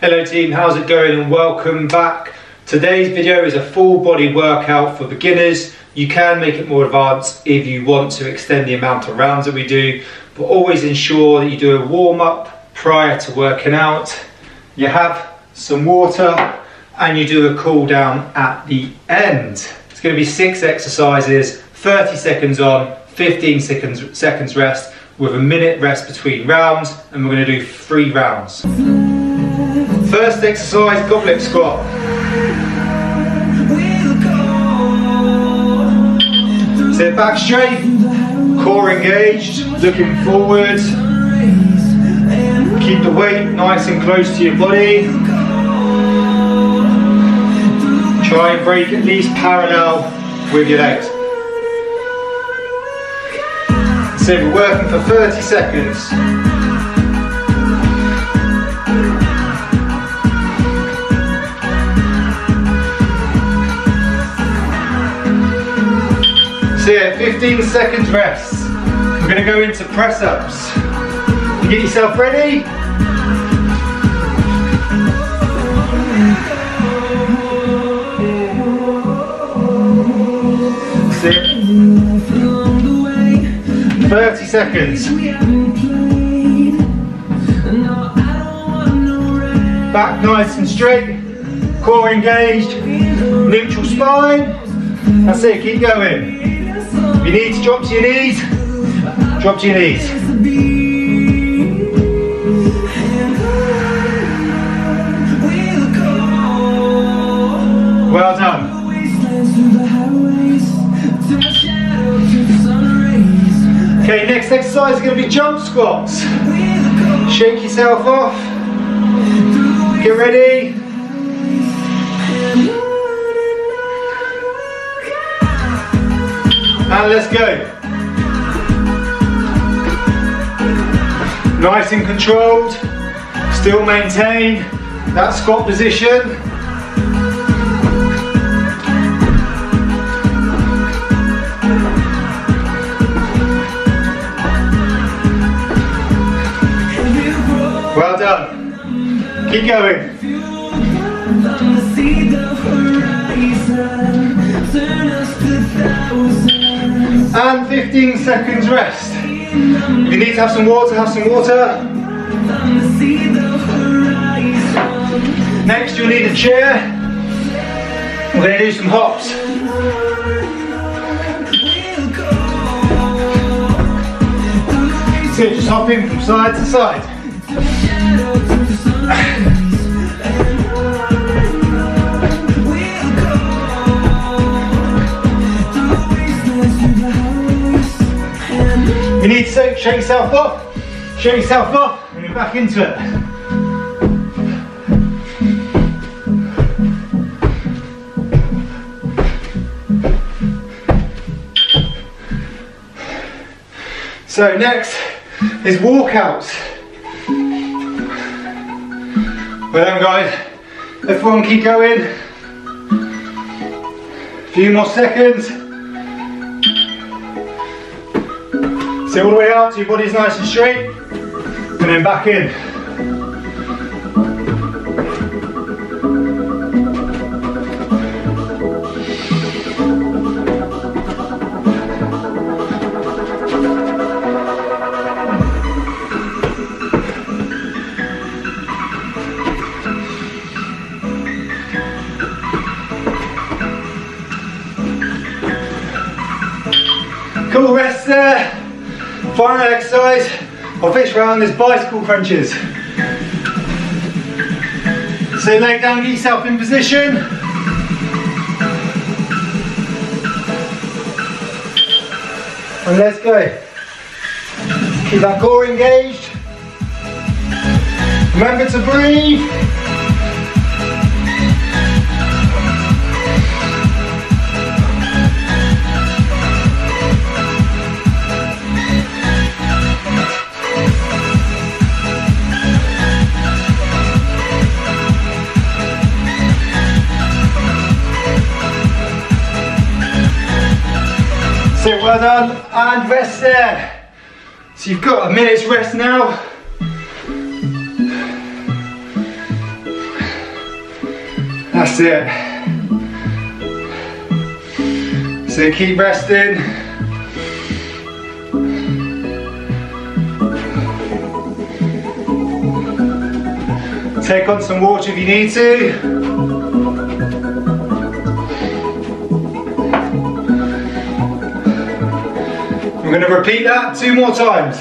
Hello team, how's it going and welcome back. Today's video is a full body workout for beginners. You can make it more advanced if you want to extend the amount of rounds that we do, but always ensure that you do a warm up prior to working out. You have some water and you do a cool down at the end. It's going to be six exercises, 30 seconds on, 15 seconds, seconds rest with a minute rest between rounds and we're going to do three rounds. First exercise, goblet squat. Sit back straight, core engaged, looking forward. Keep the weight nice and close to your body. Try and break at least parallel with your legs. So we're working for 30 seconds. 15 seconds rest. We're gonna go into press ups. Get yourself ready. Sit. 30 seconds. Back nice and straight, core engaged, neutral spine. That's it, keep going. You need to drop to your knees, drop to your knees. Well done. Okay, next exercise is going to be jump squats. Shake yourself off. Get ready. And let's go. Nice and controlled. Still maintain that squat position. Well done. Keep going. And 15 seconds rest. If you need to have some water, have some water. Next you'll need a chair. We're going to do some hops. So just hopping from side to side. Shake yourself up, shake yourself up, and you're back into it. So next is walkouts. Well done guys, everyone keep going. A few more seconds. So all the way out, so your body's nice and straight, and then back in. Cool rest there. Final exercise of this round is bicycle crunches. So lay down, get yourself in position. And let's go. Keep that core engaged. Remember to breathe. Well done and rest there. So you've got a minute's rest now. That's it. So keep resting. Take on some water if you need to. I'm going to repeat that two more times.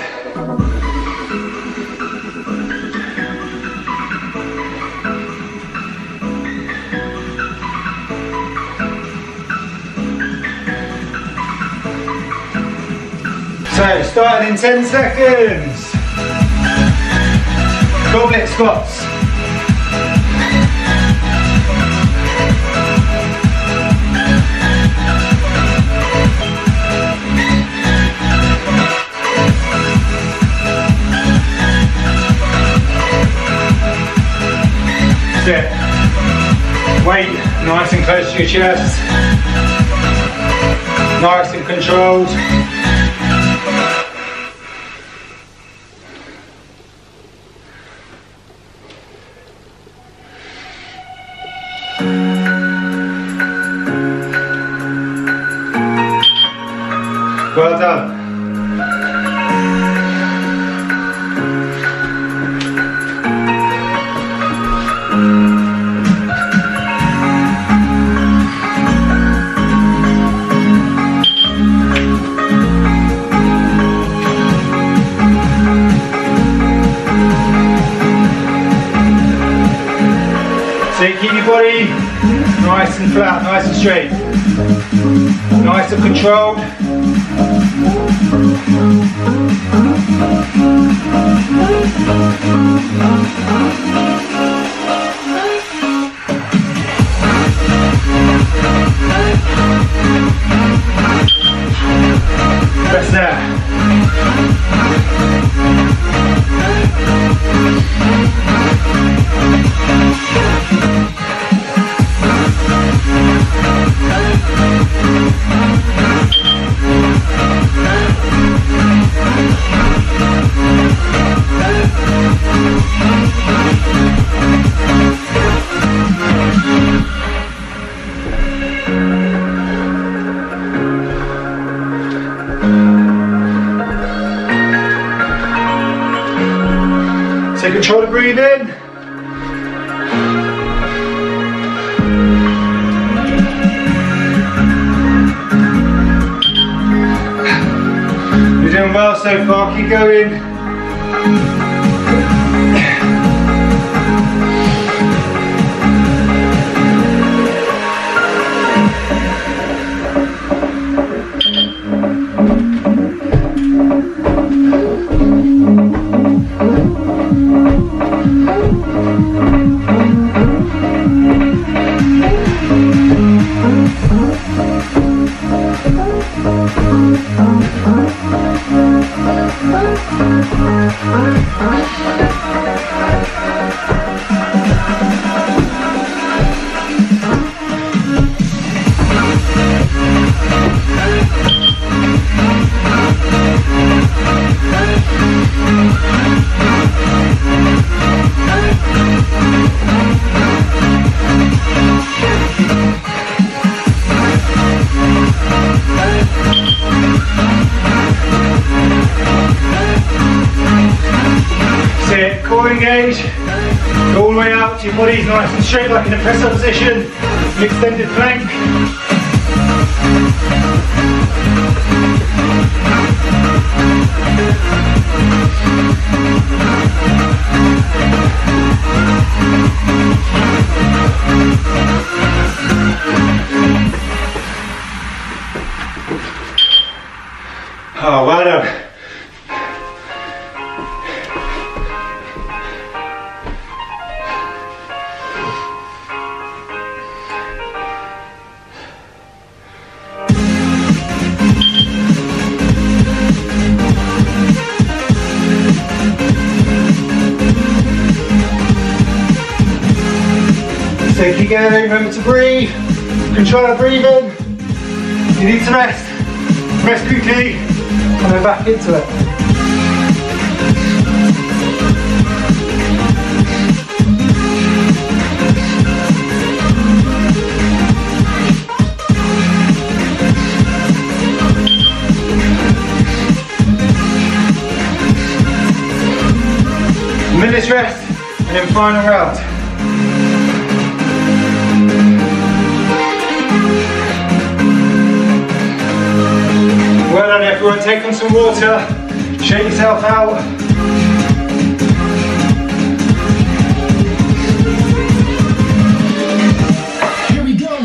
So, starting in 10 seconds. Goblet squats. It. Weight nice and close to your chest. Nice and controlled. Nice and flat, nice and straight. Nice and controlled. That's So control the breathing. You're doing well so far, keep going. Straight like in a press up position. An extended plank. Take it in, remember to breathe. Control your breathing. You need to rest. Rest quickly. And then back into it. Minutes rest and then final round. Well done everyone, take on some water, shake yourself out. Here we go.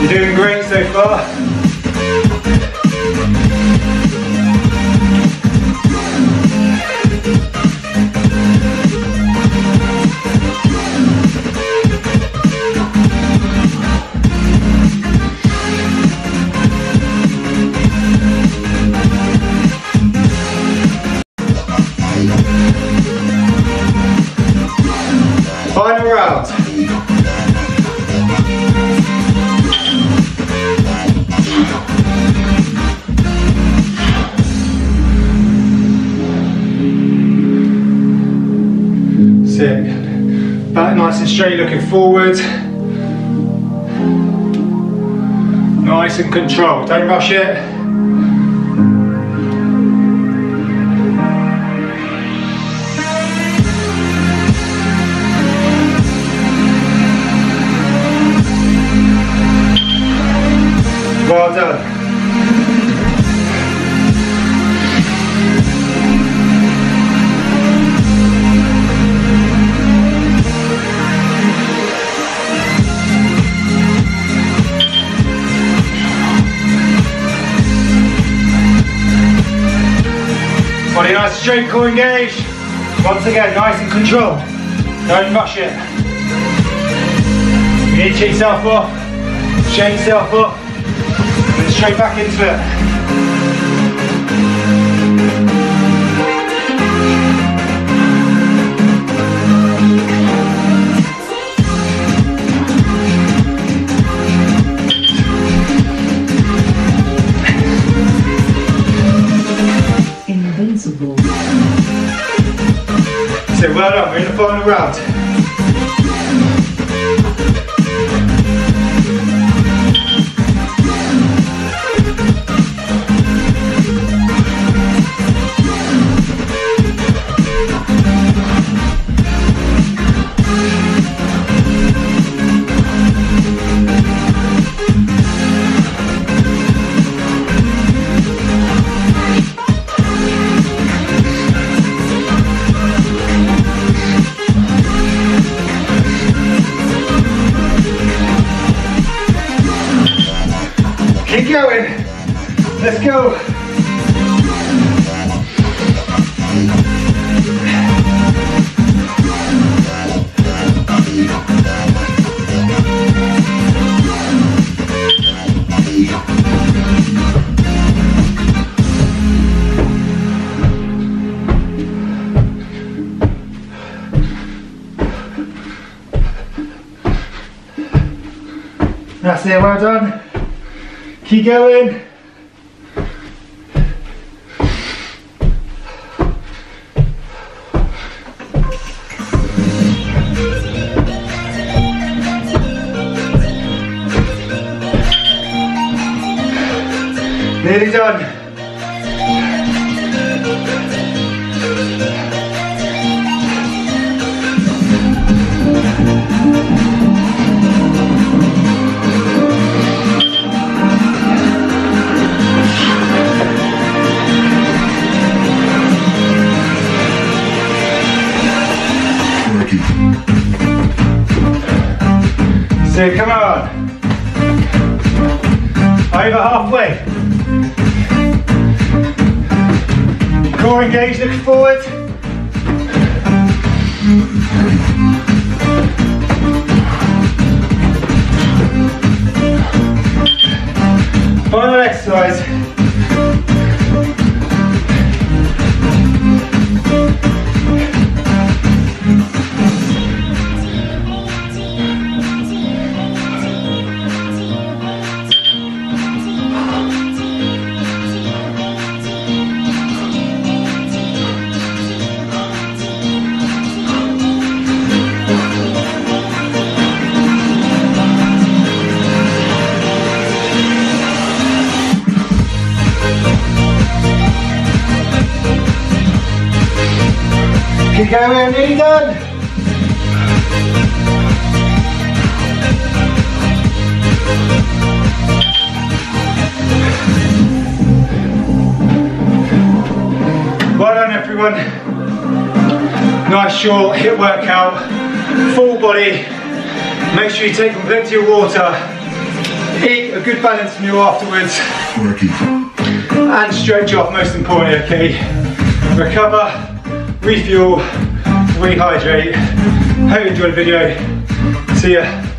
You're doing great so far. Straight, looking forward. Nice and controlled, don't rush it. Straight, core engaged. Once again, nice and controlled. Don't rush it. You need to yourself up, shake yourself up, and straight back into it. We're That's it, well done. Keep going. Nearly done. So come on. Over halfway. Core engaged, looking forward. Final exercise. Keep going, nearly done. Well done everyone. Nice short HIIT workout, full body. Make sure you take plenty of water. Eat a good balanced meal afterwards. And stretch off most importantly, okay? Recover, refuel, rehydrate. Hope you enjoyed the video. See ya.